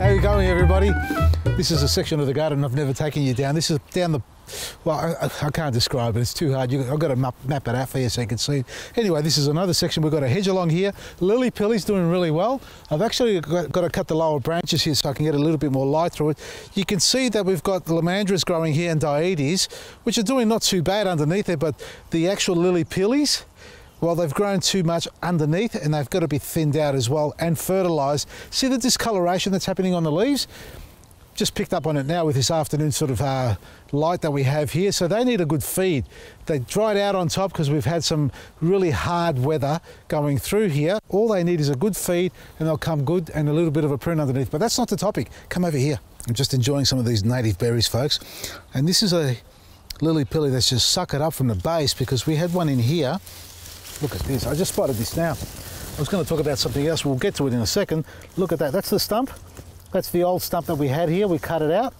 How are you going, everybody? This is a section of the garden I've never taken you down. This is down the, well, I, I can't describe it. It's too hard. You, I've got to map, map it out for you so you can see. Anyway, this is another section. We've got a hedge along here. Lily pilly's doing really well. I've actually got, got to cut the lower branches here so I can get a little bit more light through it. You can see that we've got lomandras growing here and dietes, which are doing not too bad underneath there, but the actual lily pillies, well, they've grown too much underneath and they've got to be thinned out as well and fertilised. See the discoloration that's happening on the leaves? Just picked up on it now with this afternoon sort of uh, light that we have here. So they need a good feed. They dried out on top because we've had some really hard weather going through here. All they need is a good feed and they'll come good and a little bit of a prune underneath. But that's not the topic. Come over here. I'm just enjoying some of these native berries, folks. And this is a lily pilly that's just suckered up from the base because we had one in here Look at this. I just spotted this now. I was going to talk about something else. We'll get to it in a second. Look at that. That's the stump. That's the old stump that we had here. We cut it out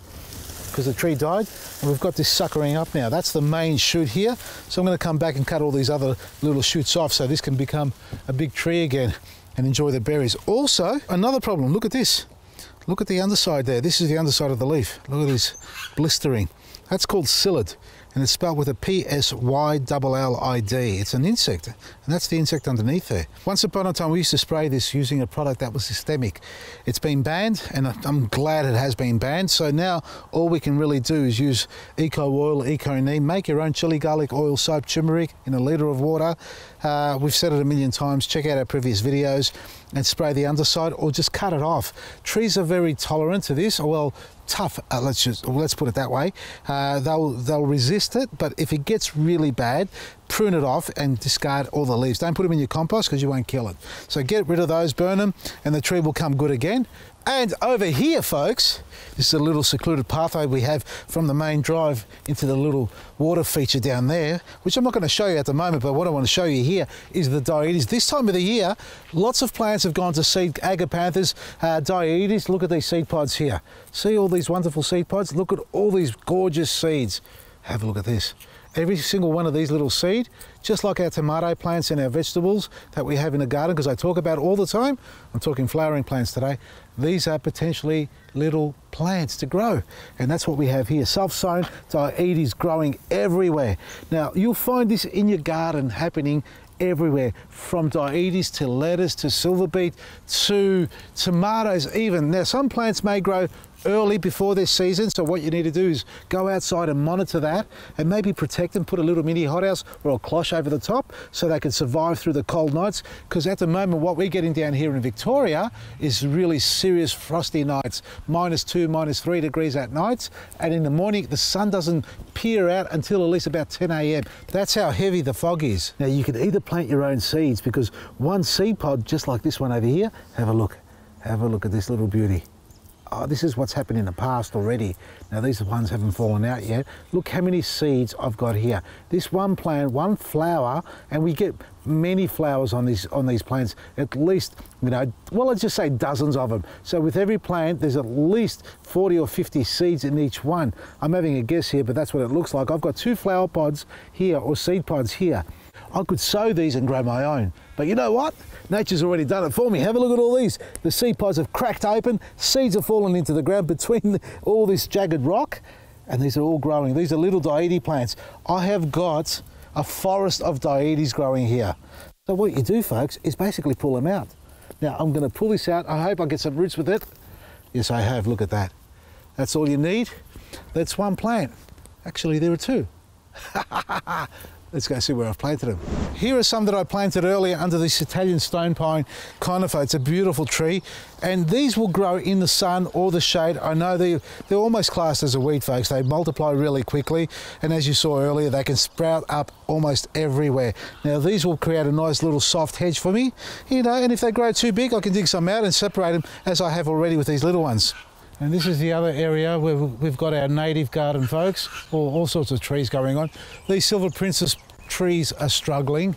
because the tree died. And we've got this suckering up now. That's the main shoot here. So I'm going to come back and cut all these other little shoots off so this can become a big tree again and enjoy the berries. Also, another problem. Look at this. Look at the underside there. This is the underside of the leaf. Look at this blistering. That's called psyllid and it's spelled with a P-S-Y-L-L-I-D. It's an insect, and that's the insect underneath there. Once upon a time, we used to spray this using a product that was systemic. It's been banned, and I'm glad it has been banned. So now all we can really do is use eco oil, eco neem, make your own chili garlic oil soap turmeric in a litre of water. Uh, we've said it a million times. Check out our previous videos and spray the underside or just cut it off. Trees are very tolerant to this. Well, tough. Uh, let's just let's put it that way. Uh, they'll they'll resist it, but if it gets really bad, prune it off and discard all the leaves. Don't put them in your compost because you won't kill it. So get rid of those, burn them, and the tree will come good again. And over here, folks, this is a little secluded pathway we have from the main drive into the little water feature down there, which I'm not going to show you at the moment, but what I want to show you here is the dietes. This time of the year, lots of plants have gone to seed, agapanthus, uh, dietes. Look at these seed pods here. See all these wonderful seed pods? Look at all these gorgeous seeds. Have a look at this. Every single one of these little seed, just like our tomato plants and our vegetables that we have in the garden, because I talk about all the time, I'm talking flowering plants today, these are potentially little plants to grow. And that's what we have here. Self-sown dietes growing everywhere. Now, you'll find this in your garden happening everywhere from dietes to lettuce to silver beet to tomatoes even. Now some plants may grow early before this season. So what you need to do is go outside and monitor that and maybe protect them, put a little mini hothouse or a cloche over the top so they can survive through the cold nights. Because at the moment, what we're getting down here in Victoria is really serious frosty nights, minus two, minus three degrees at nights. And in the morning, the sun doesn't peer out until at least about 10 a.m. That's how heavy the fog is. Now you can either plant your own seeds because one seed pod, just like this one over here, have a look. Have a look at this little beauty oh, this is what's happened in the past already. Now these ones haven't fallen out yet. Look how many seeds I've got here. This one plant, one flower, and we get many flowers on these on these plants. At least, you know, well, let's just say dozens of them. So with every plant, there's at least 40 or 50 seeds in each one. I'm having a guess here, but that's what it looks like. I've got two flower pods here or seed pods here. I could sow these and grow my own. But you know what? Nature's already done it for me. Have a look at all these. The seed pods have cracked open, seeds have fallen into the ground between all this jagged rock, and these are all growing. These are little dietes plants. I have got a forest of dietes growing here. So what you do, folks, is basically pull them out. Now, I'm going to pull this out. I hope I get some roots with it. Yes, I have. Look at that. That's all you need. That's one plant. Actually, there are two. Let's go see where I've planted them. Here are some that I planted earlier under this Italian stone pine conifer. It's a beautiful tree and these will grow in the sun or the shade. I know they, they're almost classed as a weed folks. They multiply really quickly and as you saw earlier they can sprout up almost everywhere. Now these will create a nice little soft hedge for me, you know, and if they grow too big I can dig some out and separate them as I have already with these little ones. And this is the other area where we've got our native garden, folks. All, all sorts of trees going on. These silver princess trees are struggling.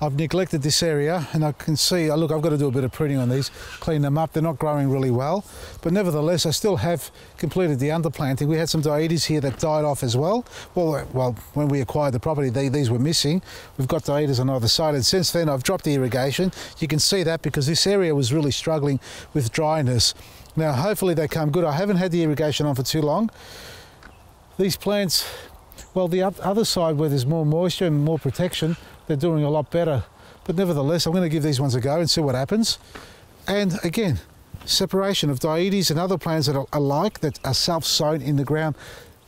I've neglected this area and I can see, oh, look, I've got to do a bit of pruning on these, clean them up. They're not growing really well, but nevertheless, I still have completed the underplanting. We had some dietes here that died off as well. Well, uh, well when we acquired the property, they, these were missing. We've got dietes on either side, and since then I've dropped the irrigation. You can see that because this area was really struggling with dryness Now, hopefully they come good. I haven't had the irrigation on for too long. These plants, well, the other side where there's more moisture and more protection, they're doing a lot better. But nevertheless, I'm going to give these ones a go and see what happens. And again, separation of dietes and other plants that are alike that are self-sown in the ground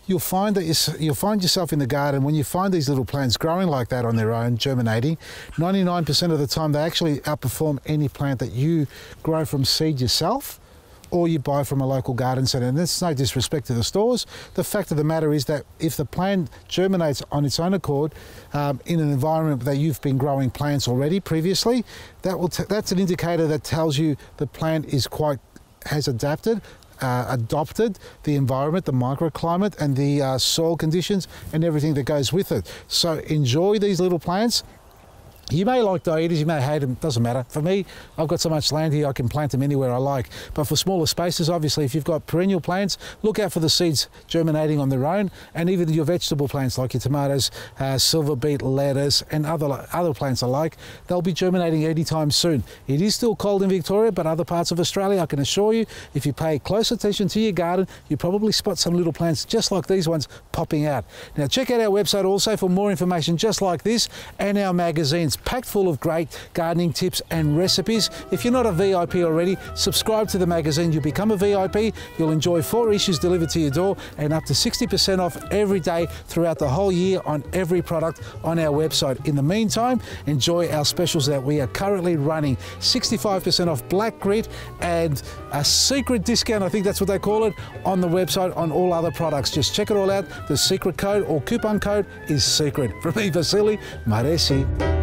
you'll find that you'll find yourself in the garden when you find these little plants growing like that on their own, germinating. 99% of the time, they actually outperform any plant that you grow from seed yourself or you buy from a local garden centre. And that's no disrespect to the stores. The fact of the matter is that if the plant germinates on its own accord um, in an environment that you've been growing plants already previously, that will that's an indicator that tells you the plant is quite has adapted uh, adopted the environment, the microclimate, and the uh, soil conditions and everything that goes with it. So enjoy these little plants. You may like dietes, you may hate them, doesn't matter. For me, I've got so much land here, I can plant them anywhere I like. But for smaller spaces, obviously, if you've got perennial plants, look out for the seeds germinating on their own, and even your vegetable plants like your tomatoes, uh, silver beet, lettuce, and other, other plants alike, they'll be germinating anytime soon. It is still cold in Victoria, but other parts of Australia, I can assure you, if you pay close attention to your garden, you probably spot some little plants just like these ones popping out. Now, check out our website also for more information just like this and our magazines packed full of great gardening tips and recipes. If you're not a VIP already, subscribe to the magazine. You'll become a VIP. You'll enjoy four issues delivered to your door and up to 60% off every day throughout the whole year on every product on our website. In the meantime, enjoy our specials that we are currently running 65% off black grit and a secret discount, I think that's what they call it, on the website on all other products. Just check it all out. The secret code or coupon code is secret. From me, Vasili Maresi.